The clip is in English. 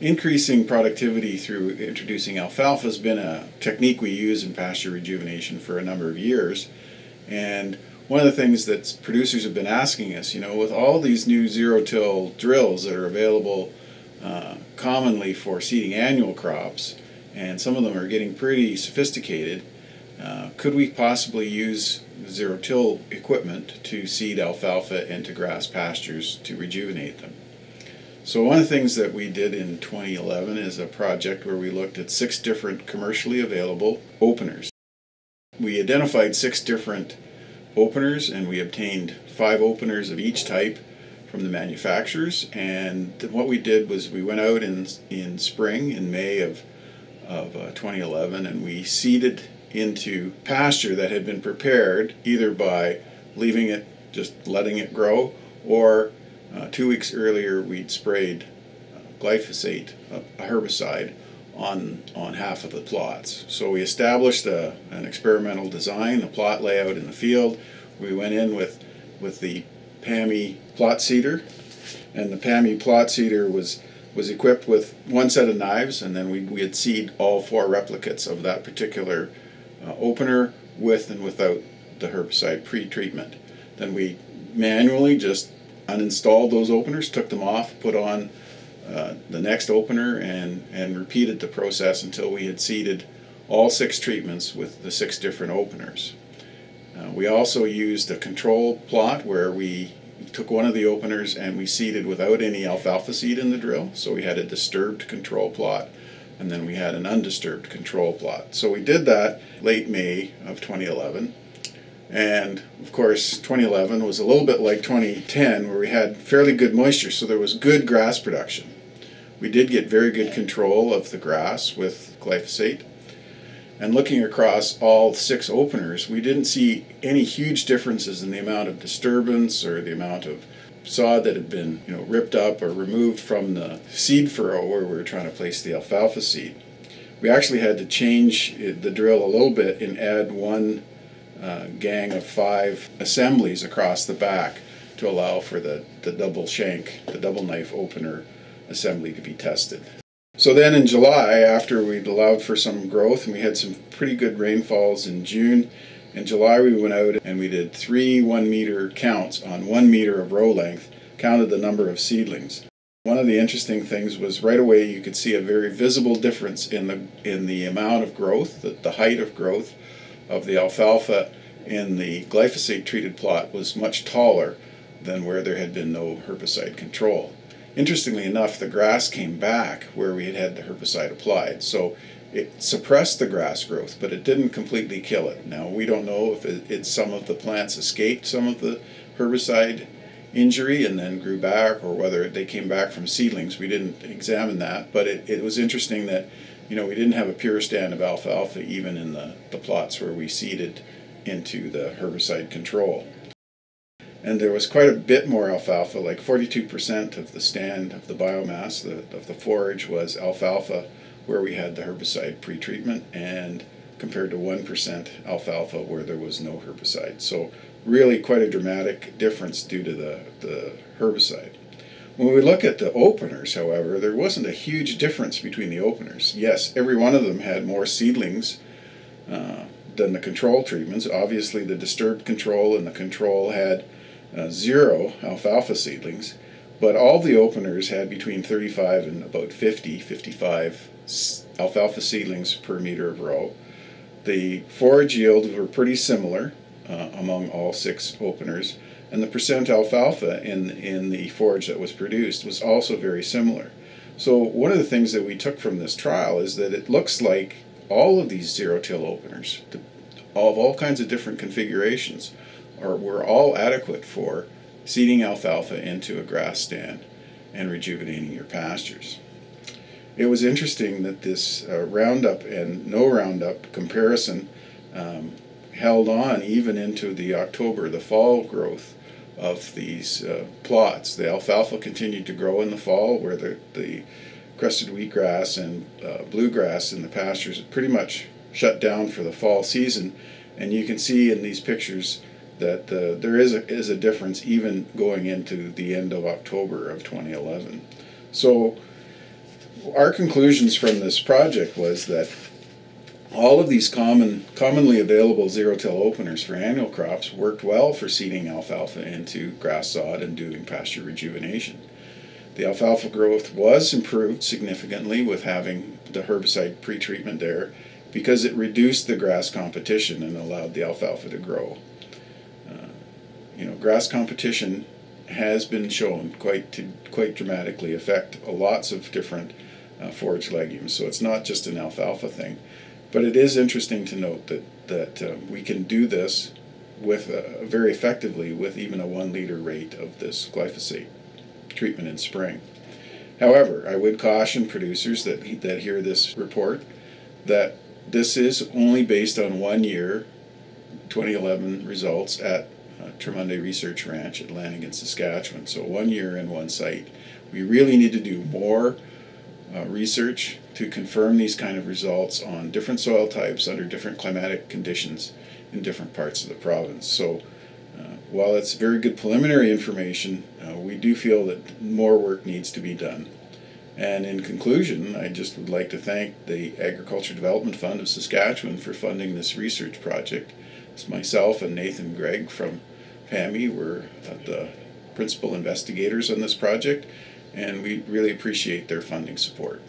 increasing productivity through introducing alfalfa has been a technique we use in pasture rejuvenation for a number of years. And one of the things that producers have been asking us, you know, with all these new zero-till drills that are available uh, commonly for seeding annual crops, and some of them are getting pretty sophisticated, uh, could we possibly use zero-till equipment to seed alfalfa into grass pastures to rejuvenate them? So one of the things that we did in 2011 is a project where we looked at six different commercially available openers. We identified six different openers and we obtained five openers of each type from the manufacturers and what we did was we went out in in spring in May of of uh, 2011 and we seeded into pasture that had been prepared either by leaving it just letting it grow or uh, two weeks earlier, we'd sprayed uh, glyphosate, a herbicide, on, on half of the plots. So we established a, an experimental design, a plot layout in the field. We went in with, with the PAMI plot seeder, and the PAMI plot seeder was, was equipped with one set of knives, and then we, we had seed all four replicates of that particular uh, opener with and without the herbicide pre-treatment. Then we manually just uninstalled those openers, took them off, put on uh, the next opener, and, and repeated the process until we had seeded all six treatments with the six different openers. Uh, we also used a control plot where we took one of the openers and we seeded without any alfalfa seed in the drill. So we had a disturbed control plot and then we had an undisturbed control plot. So we did that late May of 2011 and of course, 2011 was a little bit like 2010, where we had fairly good moisture, so there was good grass production. We did get very good control of the grass with glyphosate. And looking across all six openers, we didn't see any huge differences in the amount of disturbance or the amount of sod that had been you know, ripped up or removed from the seed furrow where we were trying to place the alfalfa seed. We actually had to change eh, the drill a little bit and add one uh, gang of five assemblies across the back to allow for the, the double shank, the double knife opener assembly to be tested. So then in July, after we'd allowed for some growth and we had some pretty good rainfalls in June, in July we went out and we did three one meter counts on one meter of row length, counted the number of seedlings. One of the interesting things was right away you could see a very visible difference in the in the amount of growth, the, the height of growth of the alfalfa in the glyphosate treated plot was much taller than where there had been no herbicide control. Interestingly enough, the grass came back where we had had the herbicide applied. So it suppressed the grass growth, but it didn't completely kill it. Now, we don't know if it, it, some of the plants escaped some of the herbicide injury and then grew back, or whether they came back from seedlings. We didn't examine that, but it, it was interesting that you know, we didn't have a pure stand of alfalfa even in the, the plots where we seeded into the herbicide control. And there was quite a bit more alfalfa, like 42% of the stand of the biomass the, of the forage was alfalfa where we had the herbicide pretreatment and compared to 1% alfalfa where there was no herbicide. So really quite a dramatic difference due to the, the herbicide. When we look at the openers, however, there wasn't a huge difference between the openers. Yes, every one of them had more seedlings uh, than the control treatments. Obviously, the disturbed control and the control had uh, zero alfalfa seedlings, but all the openers had between 35 and about 50, 55 alfalfa seedlings per meter of row. The forage yields were pretty similar uh, among all six openers and the percent alfalfa in, in the forage that was produced was also very similar. So one of the things that we took from this trial is that it looks like all of these zero-till openers, of all kinds of different configurations, are, were all adequate for seeding alfalfa into a grass stand and rejuvenating your pastures. It was interesting that this uh, Roundup and no Roundup comparison um, held on even into the October, the fall growth of these uh, plots. The alfalfa continued to grow in the fall, where the, the crested wheatgrass and uh, bluegrass in the pastures pretty much shut down for the fall season. And you can see in these pictures that there is a, is a difference even going into the end of October of 2011. So our conclusions from this project was that all of these common, commonly available zero-till openers for annual crops worked well for seeding alfalfa into grass sod and doing pasture rejuvenation. The alfalfa growth was improved significantly with having the herbicide pretreatment there because it reduced the grass competition and allowed the alfalfa to grow. Uh, you know, grass competition has been shown quite to quite dramatically affect lots of different uh, forage legumes. So it's not just an alfalfa thing. But it is interesting to note that, that uh, we can do this with uh, very effectively with even a one liter rate of this glyphosate treatment in spring. However, I would caution producers that, that hear this report that this is only based on one year, 2011 results at uh, Termuende Research Ranch at Lanigan, Saskatchewan. So one year and one site. We really need to do more uh, research to confirm these kind of results on different soil types under different climatic conditions in different parts of the province. So uh, while it's very good preliminary information, uh, we do feel that more work needs to be done. And in conclusion, I just would like to thank the Agriculture Development Fund of Saskatchewan for funding this research project. It's myself and Nathan Gregg from PAMI were the principal investigators on this project, and we really appreciate their funding support.